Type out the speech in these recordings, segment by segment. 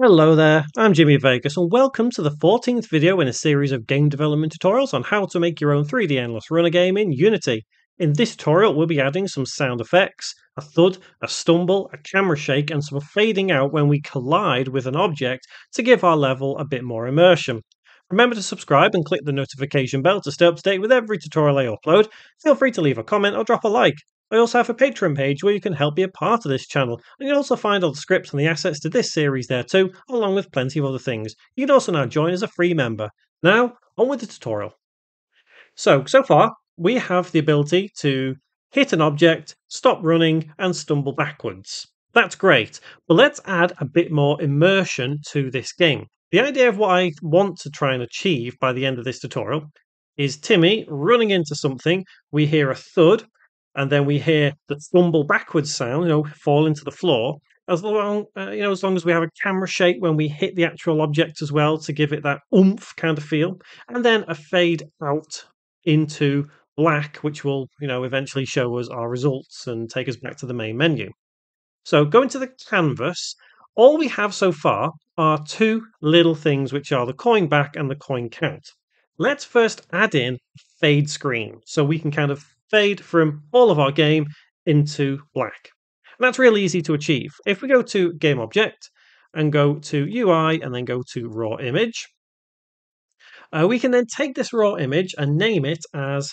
Hello there, I'm Jimmy Vegas and welcome to the 14th video in a series of game development tutorials on how to make your own 3D endless runner game in Unity. In this tutorial we'll be adding some sound effects, a thud, a stumble, a camera shake and some fading out when we collide with an object to give our level a bit more immersion. Remember to subscribe and click the notification bell to stay up to date with every tutorial I upload. Feel free to leave a comment or drop a like. I also have a Patreon page where you can help be a part of this channel, and you'll also find all the scripts and the assets to this series there too, along with plenty of other things. You can also now join as a free member. Now, on with the tutorial. So, so far, we have the ability to hit an object, stop running, and stumble backwards. That's great, but let's add a bit more immersion to this game. The idea of what I want to try and achieve by the end of this tutorial is Timmy running into something, we hear a thud, and then we hear the stumble backwards sound, you know, fall into the floor. As long, uh, you know, as long as we have a camera shake when we hit the actual object as well to give it that oomph kind of feel, and then a fade out into black, which will, you know, eventually show us our results and take us back to the main menu. So going to the canvas all we have so far are two little things, which are the coin back and the coin count. Let's first add in fade screen so we can kind of fade from all of our game into black. And that's really easy to achieve. If we go to game object and go to UI and then go to raw image, uh, we can then take this raw image and name it as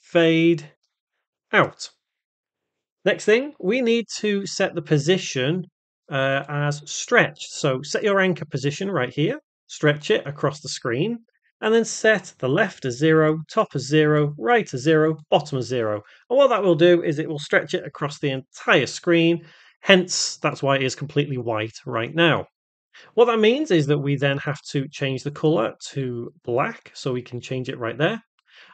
fade out. Next thing, we need to set the position uh, as stretched. So set your anchor position right here, stretch it across the screen, and then set the left as zero, top as zero, right as zero, bottom as zero. And what that will do is it will stretch it across the entire screen. Hence, that's why it is completely white right now. What that means is that we then have to change the color to black, so we can change it right there.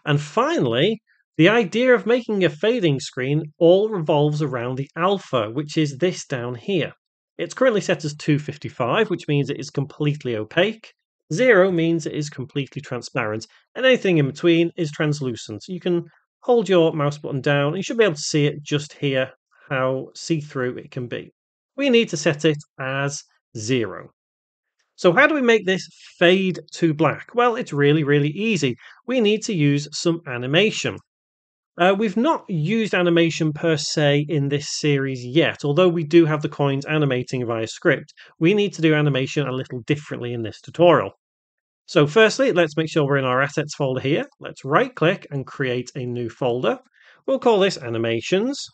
And finally, the idea of making a fading screen all revolves around the alpha, which is this down here. It's currently set as 255, which means it is completely opaque. Zero means it is completely transparent, and anything in between is translucent. You can hold your mouse button down, and you should be able to see it just here, how see-through it can be. We need to set it as zero. So how do we make this fade to black? Well, it's really, really easy. We need to use some animation. Uh, we've not used animation per se in this series yet, although we do have the coins animating via script. We need to do animation a little differently in this tutorial. So firstly, let's make sure we're in our assets folder here. Let's right click and create a new folder. We'll call this animations.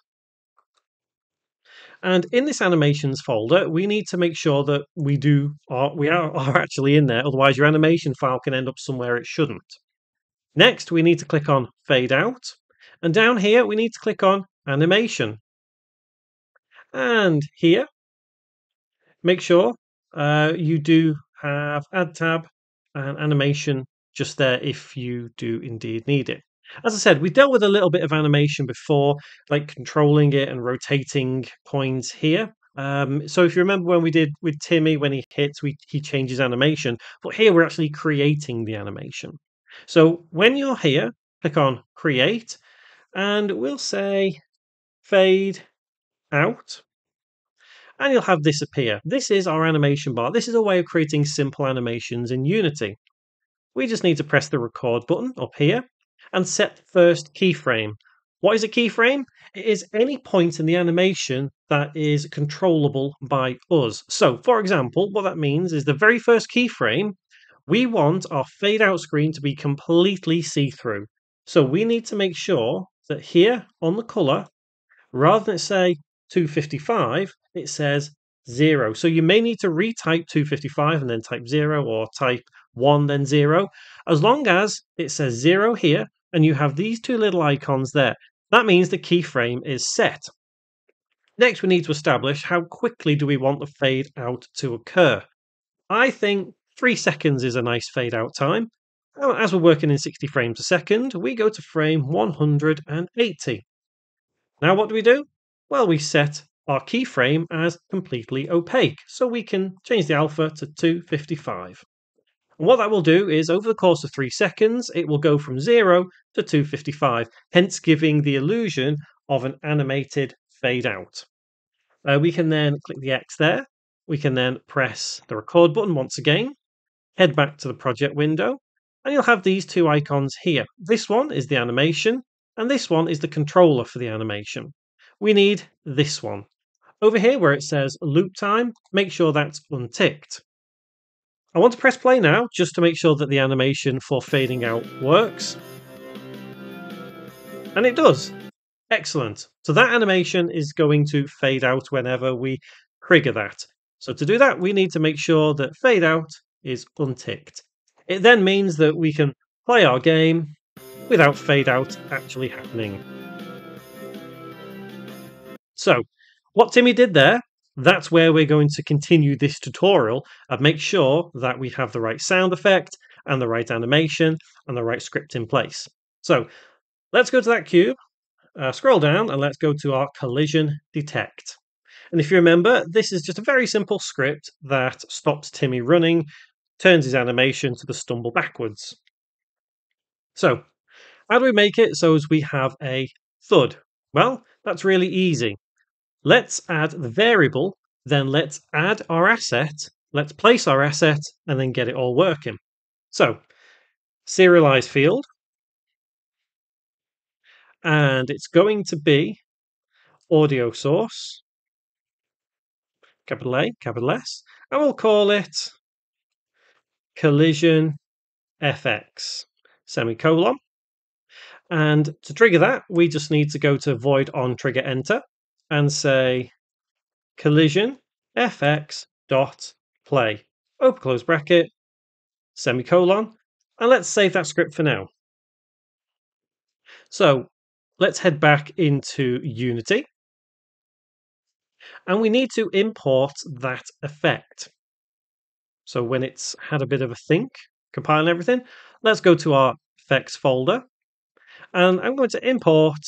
And in this animations folder, we need to make sure that we do are, we are, are actually in there. Otherwise, your animation file can end up somewhere it shouldn't. Next, we need to click on fade out. And down here, we need to click on animation. And here, make sure uh, you do have add tab and animation just there if you do indeed need it. As I said, we dealt with a little bit of animation before, like controlling it and rotating coins here. Um, so if you remember when we did with Timmy, when he hits, we, he changes animation. But here we're actually creating the animation. So when you're here, click on create, and we'll say fade out and you'll have this appear. This is our animation bar. This is a way of creating simple animations in Unity. We just need to press the record button up here and set the first keyframe. What is a keyframe? It is any point in the animation that is controllable by us. So, for example, what that means is the very first keyframe, we want our fade out screen to be completely see through. So, we need to make sure that here on the color, rather than say 255, it says zero. So you may need to retype 255 and then type zero or type one, then zero. As long as it says zero here and you have these two little icons there, that means the keyframe is set. Next, we need to establish how quickly do we want the fade out to occur. I think three seconds is a nice fade out time. As we're working in 60 frames a second, we go to frame 180. Now what do we do? Well, we set our keyframe as completely opaque, so we can change the alpha to 255. And what that will do is, over the course of 3 seconds, it will go from 0 to 255, hence giving the illusion of an animated fade out. Uh, we can then click the X there, we can then press the record button once again, head back to the project window, and you'll have these two icons here. This one is the animation, and this one is the controller for the animation. We need this one. Over here where it says loop time, make sure that's unticked. I want to press play now just to make sure that the animation for fading out works. And it does. Excellent. So that animation is going to fade out whenever we trigger that. So to do that, we need to make sure that fade out is unticked. It then means that we can play our game without fade out actually happening. So, what Timmy did there, that's where we're going to continue this tutorial and make sure that we have the right sound effect and the right animation and the right script in place. So, let's go to that cube, uh, scroll down, and let's go to our collision detect. And if you remember, this is just a very simple script that stops Timmy running, turns his animation to the stumble backwards. So, how do we make it so as we have a thud? Well, that's really easy. Let's add the variable, then let's add our asset, let's place our asset, and then get it all working. So, serialize field, and it's going to be audio source, capital A, capital S, and we'll call it collision FX, semicolon. And to trigger that, we just need to go to void on trigger enter and say collision fx dot play, open close bracket, semicolon, and let's save that script for now. So let's head back into Unity. And we need to import that effect. So when it's had a bit of a think, compiling everything, let's go to our effects folder. And I'm going to import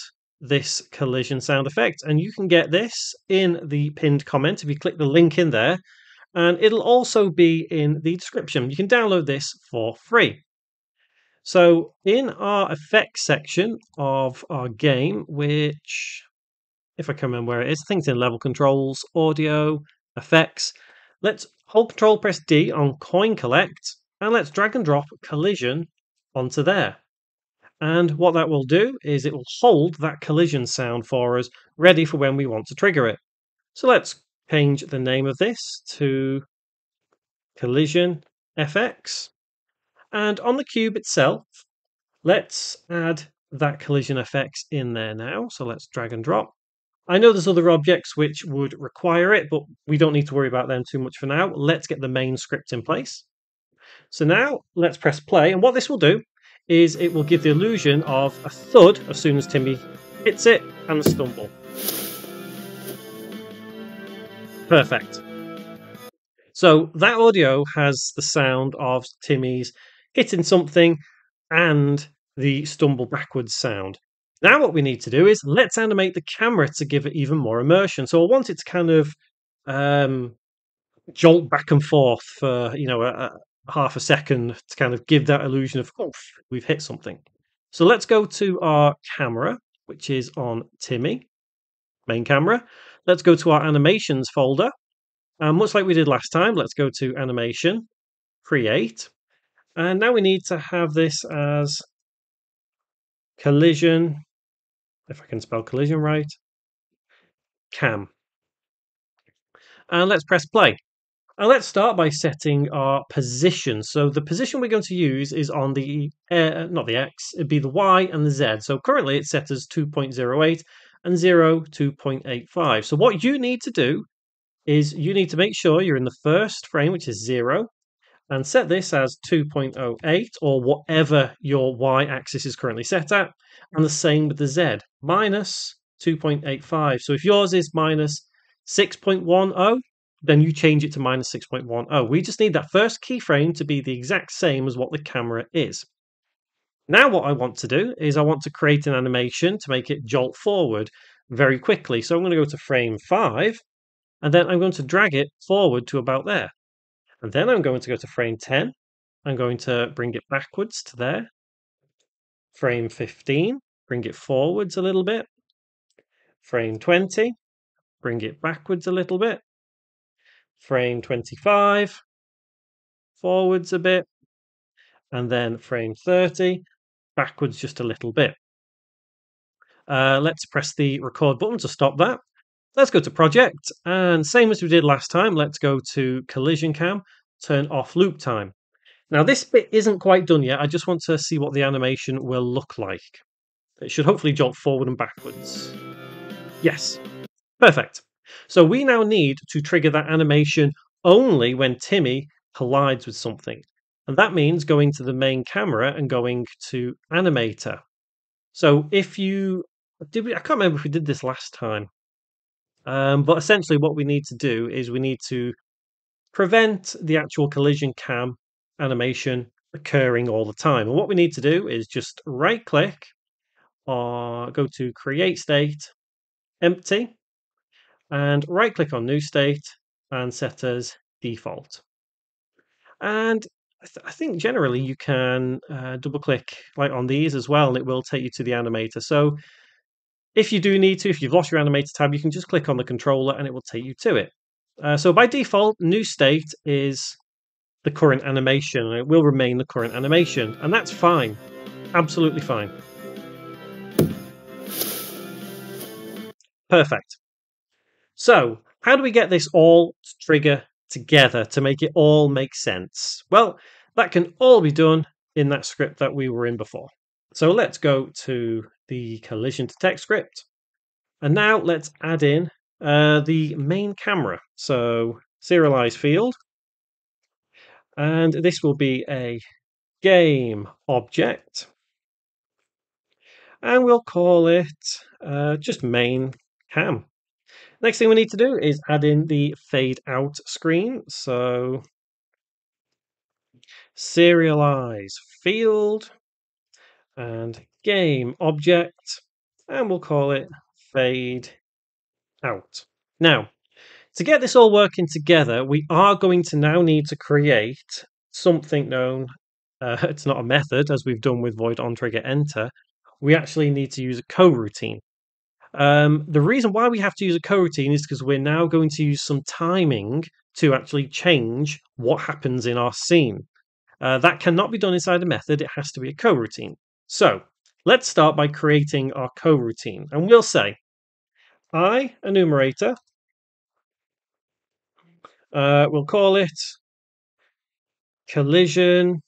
this collision sound effect. And you can get this in the pinned comment if you click the link in there. And it'll also be in the description. You can download this for free. So in our effects section of our game, which, if I can remember where it is, I think it's in level controls, audio, effects. Let's hold control, press D on coin collect, and let's drag and drop collision onto there. And what that will do is it will hold that collision sound for us, ready for when we want to trigger it. So let's change the name of this to collision FX. And on the cube itself, let's add that collision FX in there now. So let's drag and drop. I know there's other objects which would require it, but we don't need to worry about them too much for now. Let's get the main script in place. So now let's press play. And what this will do is it will give the illusion of a thud as soon as Timmy hits it and stumble. Perfect. So that audio has the sound of Timmy's hitting something and the stumble backwards sound. Now what we need to do is let's animate the camera to give it even more immersion. So I want it to kind of um, jolt back and forth for you know a, half a second to kind of give that illusion of, oh, we've hit something. So let's go to our camera, which is on Timmy, main camera. Let's go to our animations folder. And much like we did last time, let's go to animation, create. And now we need to have this as collision, if I can spell collision right, cam. And let's press play. And let's start by setting our position. So the position we're going to use is on the, uh, not the X, it'd be the Y and the Z. So currently it's set as 2.08 and 0, 2.85. So what you need to do is you need to make sure you're in the first frame, which is 0, and set this as 2.08 or whatever your Y axis is currently set at. And the same with the Z, minus 2.85. So if yours is minus 6.10, then you change it to minus 6.10. We just need that first keyframe to be the exact same as what the camera is. Now what I want to do is I want to create an animation to make it jolt forward very quickly. So I'm going to go to frame 5, and then I'm going to drag it forward to about there. And then I'm going to go to frame 10. I'm going to bring it backwards to there. Frame 15, bring it forwards a little bit. Frame 20, bring it backwards a little bit frame 25, forwards a bit, and then frame 30, backwards just a little bit. Uh, let's press the record button to stop that. Let's go to project, and same as we did last time, let's go to collision cam, turn off loop time. Now this bit isn't quite done yet, I just want to see what the animation will look like. It should hopefully jump forward and backwards. Yes, perfect. So we now need to trigger that animation only when Timmy collides with something. And that means going to the main camera and going to animator. So if you did we I can't remember if we did this last time. Um, but essentially what we need to do is we need to prevent the actual collision cam animation occurring all the time. And what we need to do is just right click or go to create state empty and right click on new state and set as default. And I, th- I think generally you can uh, double click like on these as well and it will take you to the animator. So if you do need to, if you've lost your animator tab, you can just click on the controller and it will take you to it. Uh, so by default, new state is the current animation and it will remain the current animation. And that's fine. Absolutely fine. Perfect. So, how do we get this all to trigger together to make it all make sense? Well, that can all be done in that script that we were in before. So let's go to the collision detect script. And now let's add in uh, the main camera. So serialize field. And this will be a game object. And we'll call it uh, just main cam. Next thing we need to do is add in the fade out screen. So serialize field and game object, and we'll call it fade out. Now, to get this all working together, we are going to now need to create something known, uh, it's not a method as we've done with void on trigger enter, we actually need to use a coroutine. Um, the reason why we have to use a coroutine is because we're now going to use some timing to actually change what happens in our scene. Uh, that cannot be done inside a method, it has to be a coroutine. So let's start by creating our coroutine. And we'll say I enumerator, uh, we'll call it collision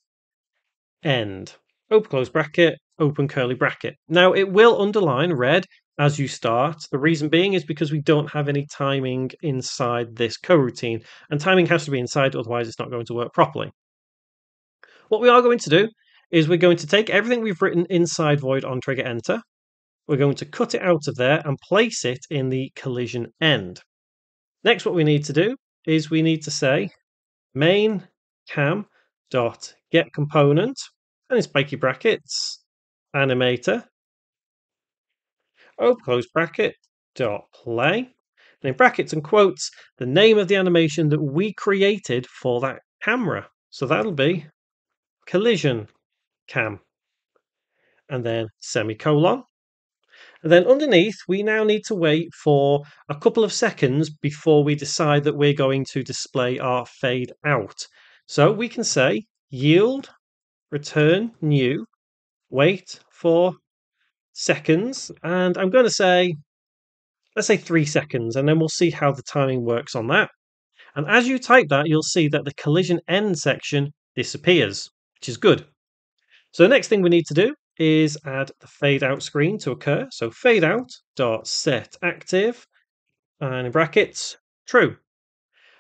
end. Open close bracket, open curly bracket. Now it will underline red as you start. The reason being is because we don't have any timing inside this coroutine, and timing has to be inside, otherwise it's not going to work properly. What we are going to do is we're going to take everything we've written inside void on trigger enter. We're going to cut it out of there and place it in the collision end. Next, what we need to do is we need to say main cam dot get component and in spiky brackets animator open close bracket dot play and in brackets and quotes the name of the animation that we created for that camera. So that'll be collision cam, and then semicolon. And then underneath, we now need to wait for a couple of seconds before we decide that we're going to display our fade out. So we can say yield, return new, wait for seconds, and I'm going to say, let's say three seconds, and then we'll see how the timing works on that. And as you type that, you'll see that the collision end section disappears, which is good. So the next thing we need to do is add the fade out screen to occur. So fade out dot set active and in brackets true.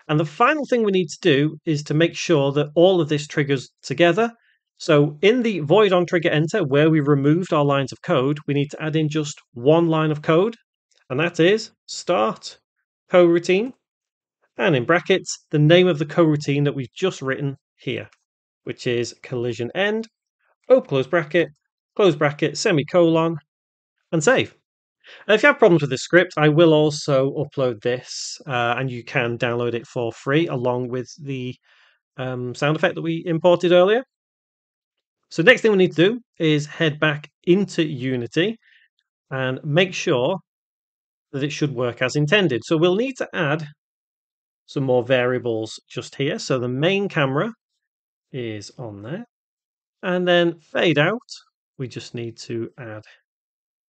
And the final thing we need to do is to make sure that all of this triggers together. So in the void on trigger enter, where we removed our lines of code, we need to add in just one line of code, and that is start coroutine, and in brackets, the name of the coroutine that we've just written here, which is collision end open close bracket, close bracket, semicolon, and save. And if you have problems with this script, I will also upload this, uh, and you can download it for free along with the um, sound effect that we imported earlier. So next thing we need to do is head back into Unity and make sure that it should work as intended. So we'll need to add some more variables just here. So the main camera is on there. And then fade out, we just need to add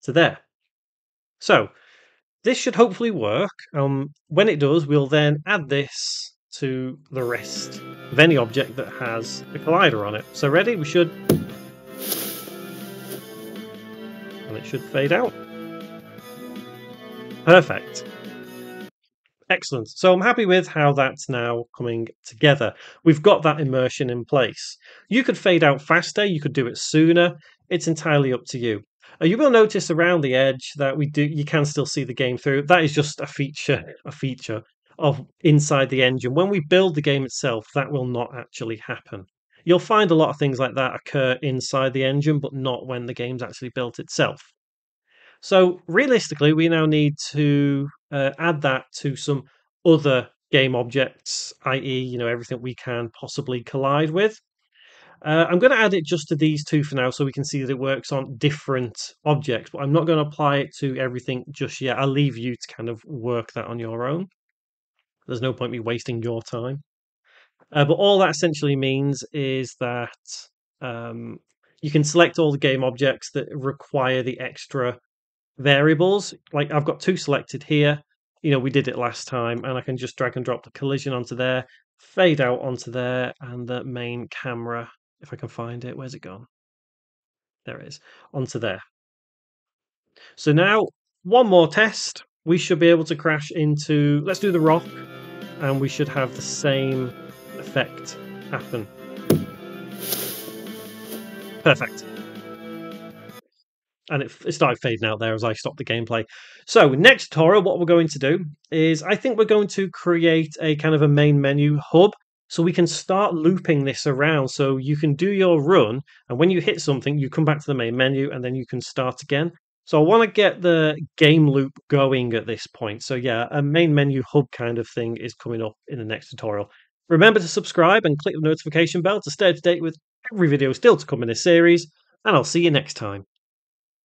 to there. So this should hopefully work. Um, when it does, we'll then add this to the rest of any object that has a collider on it. So ready? We should... And it should fade out. Perfect. Excellent. So I'm happy with how that's now coming together. We've got that immersion in place. You could fade out faster, you could do it sooner. It's entirely up to you. Uh, you will notice around the edge that we do you can still see the game through. That is just a feature, a feature of inside the engine. When we build the game itself, that will not actually happen. You'll find a lot of things like that occur inside the engine, but not when the game's actually built itself. So realistically, we now need to uh, add that to some other game objects, i.e., you know, everything we can possibly collide with. Uh, I'm going to add it just to these two for now so we can see that it works on different objects, but I'm not going to apply it to everything just yet. I'll leave you to kind of work that on your own. There's no point me wasting your time. Uh, but all that essentially means is that um, you can select all the game objects that require the extra variables. Like I've got two selected here. You know, we did it last time, and I can just drag and drop the collision onto there, fade out onto there, and the main camera, if I can find it. Where's it gone? There it is, onto there. So now, one more test. We should be able to crash into, let's do the rock, and we should have the same effect happen. Perfect. And it, it started fading out there as I stopped the gameplay. So next tutorial, what we're going to do is I think we're going to create a kind of a main menu hub so we can start looping this around. So you can do your run and when you hit something you come back to the main menu and then you can start again. So i want to get the game loop going at this point. So yeah a main menu hub kind of thing is coming up in the next tutorial remember to subscribe and click the notification bell to stay up to date with every video still to come in this series and i'll see you next time